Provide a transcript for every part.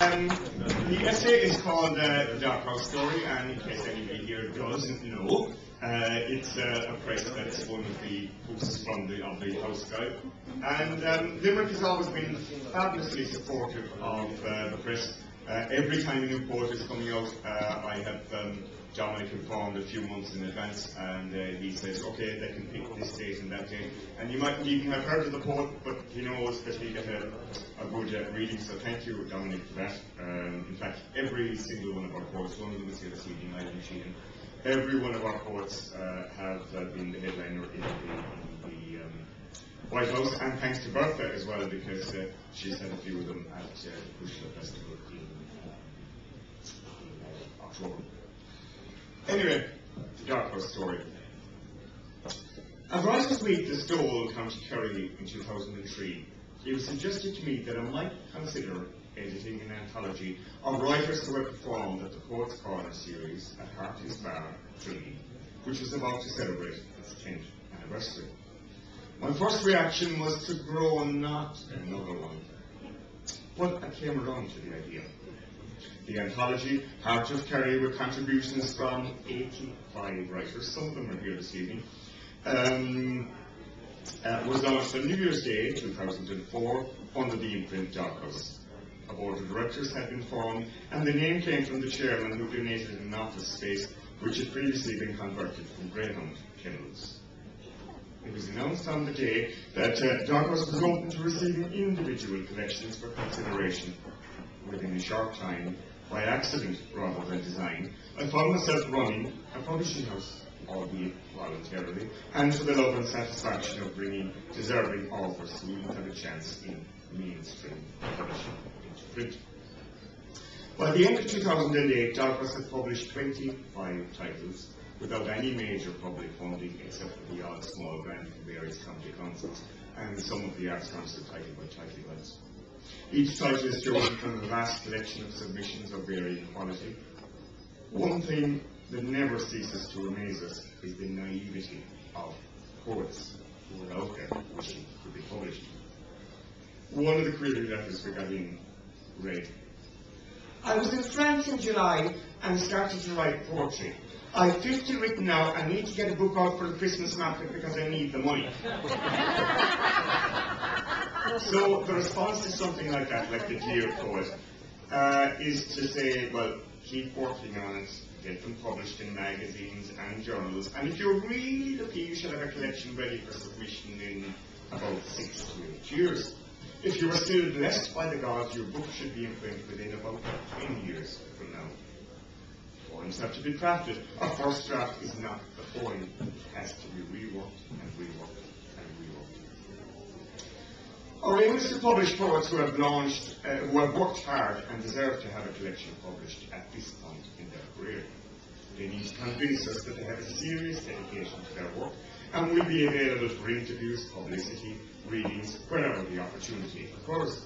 Um, the essay is called uh, The Doghouse Story, and in case anybody here doesn't know, uh, it's uh, a press that's one of the books from the, of the House Guide. And um, Limerick has always been fabulously supportive of uh, the press. Uh, every time a new poet is coming out, uh, I have um, Dominic informed a few months in advance, and uh, he says, okay, they can pick this date and that date. And you might even have heard of the poet, but he knows that he get a, a good uh, reading, so thank you, Dominic, for that. Um, in fact, every single one of our poets, one of them is here this evening, Ivan Sheehan, every one of our poets uh, have uh, been the headliner in the, in the um, White House, and thanks to Bertha as well, because uh, she's had a few of them at uh, the Cuisle Festival in October. Anyway, the Doghouse story. As Writers Week Listowel County Kerry in 2003, it was suggested to me that I might consider editing an anthology of writers who had performed at the Poets Corner series at Hartley's Bar, Trinity, which was about to celebrate its 10th anniversary. My first reaction was to grow not another one, but I came around to the idea. The anthology, Heart of Kerry, with contributions from 85 writers, some of them are here this evening, um, uh, was launched on New Year's Day 2004 under the imprint Doghouse. A board of directors had been formed, and the name came from the chairman who donated an office space which had previously been converted from Greyhound kennels. It was announced on the day that uh, Doghouse was open to receiving individual collections for consideration. Within a short time, by accident rather than design, I found myself running a publishing house, albeit voluntarily, and to the love and satisfaction of bringing deserving authors who didn't have a chance in mainstream publishing into print. By the end of 2008, Doghouse had published 25 titles without any major public funding except for the odd small grant from various county councils and some of the Arts Council title by title rights. Each title is chosen from a vast collection of submissions of varying quality. One thing that never ceases to amaze us is the naivety of poets who are out there wishing to be published. One of the query letters we got in read, I was in France in July and started to write poetry. I have 50 written now and need to get a book out for the Christmas market because I need the money. so the response to something like that, like the poet, uh, is to say, well, keep working on it, get them published in magazines and journals, and if you're really lucky, you should have a collection ready for submission in about six to eight years. If you are still blessed by the gods, your book should be in print within about 10 years from now. Poems have to be crafted. A first draft is not a poem. It has to be reworked and reworked. Our aim is to publish poets who have launched, uh, who have worked hard and deserve to have a collection published at this point in their career. They need to convince us that they have a serious dedication to their work and will be available for interviews, publicity, readings, wherever the opportunity occurs.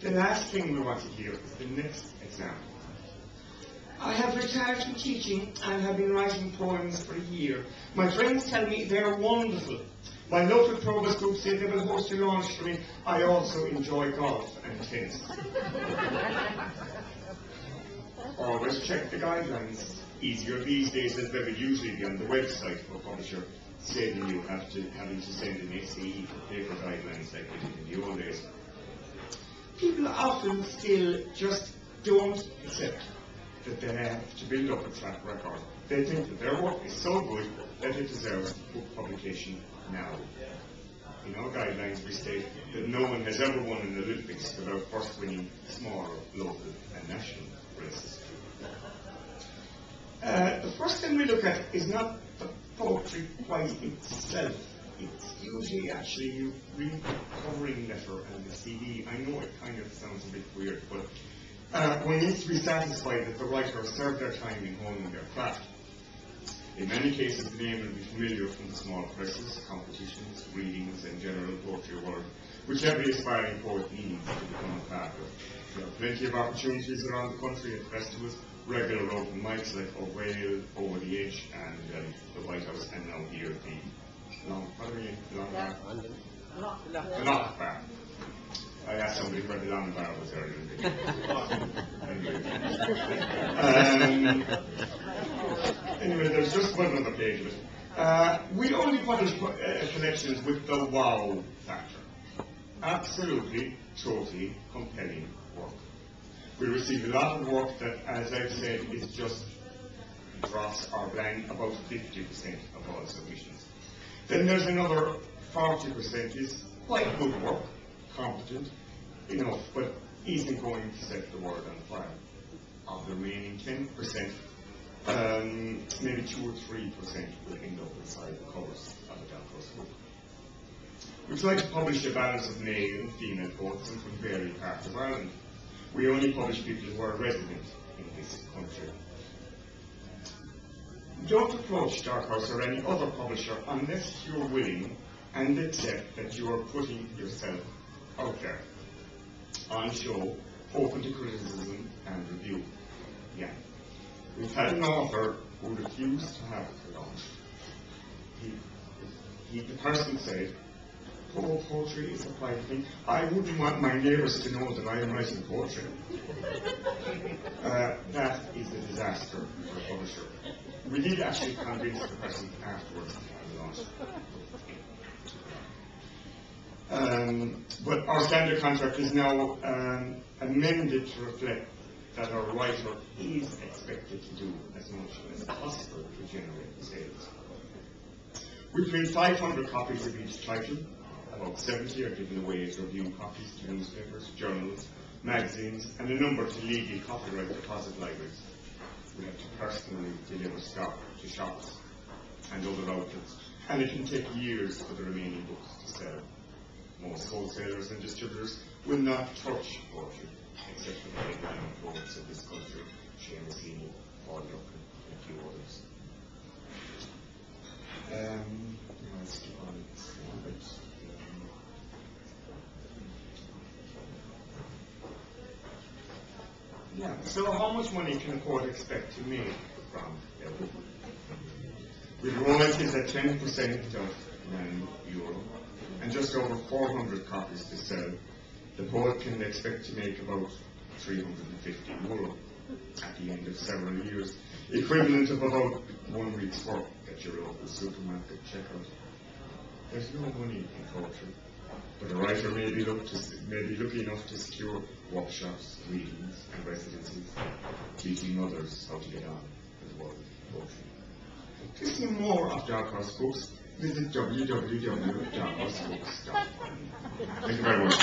The last thing we want to hear is the next example. I have retired from teaching and have been writing poems for a year. My friends tell me they're wonderful. My local provost group say they will host a launch for me. I also enjoy golf and tennis. Always check the guidelines. Easier these days than they would usually be on the website of a publisher, saving you have to, having to send an SAE for paper guidelines like we did in the old days. People often still just don't accept that they have to build up a track record. They think that their work is so good that it deserves book publication now. In our guidelines, we state that no one has ever won an Olympics without first winning small, local, and national races. Uh, the first thing we look at is not the poetry quite itself. It's usually actually you read the covering letter and the CD. I know it kind of sounds a bit weird, but uh, one needs to be satisfied that the writer served their time in honing their craft. In many cases, the name will be familiar from the small presses, competitions, readings, and general poetry world, which every aspiring poet needs to become a part of. There are plenty of opportunities around the country at festivals, regular open mics like Ó Bhéal, Over the Edge, and um, the White House, and now here at the Long, what we, Long Bar? The Locke Bar. I asked somebody where the Long Bar was earlier in the day. Um, anyway, there's just one other page. Uh, we only publish uh, collections with the wow factor. Absolutely, totally compelling work. We receive a lot of work that, as I've said, is just dross or blank, about 50% of all submissions. Then there's another 40% is quite good work, competent, enough, but isn't going to set the world on fire. Of the remaining 10%, um, maybe 2 or 3% will end up inside the covers of a Horse book. We try to publish a balance of male and female and from various parts of Ireland. We only publish people who are resident in this country. Don't approach Doghouse or any other publisher unless you're willing and accept that you are putting yourself out there on show, open to criticism and review. We've had an author who refused to have it launched. He, he, the person said, oh, poetry is a private thing. I wouldn't want my neighbours to know that I am writing poetry. uh, that is a disaster for a publisher. We did actually convince the person afterwards to have it launched. Um, but our standard contract is now um, amended to reflect that our writer is expected to do as much as possible to generate sales. We print 500 copies of each title. About 70 are given away as review copies to newspapers, journals, magazines, and a number to legal copyright deposit libraries. We have to personally deliver stock to shops and other outlets, and it can take years for the remaining books to sell. Most wholesalers and distributors will not touch poetry, except for the headline of this country, Seamus Heaney, Paul Durcan, and a few others. Um, let's skip on a. Yeah, so how much money can a court expect to make from their book? With royalties at 10% of 9 euro, and just over 400 copies to sell, the poet can expect to make about 350 euro at the end of several years, equivalent of about one week's work at your local supermarket checkout. There's no money in poetry, but a writer may be, look to, may be lucky enough to secure workshops, readings, and residencies, teaching others how to get on with the world of poetry. To see more of Doghouse Books, visit www.doghousebooks.com. Thank you very much.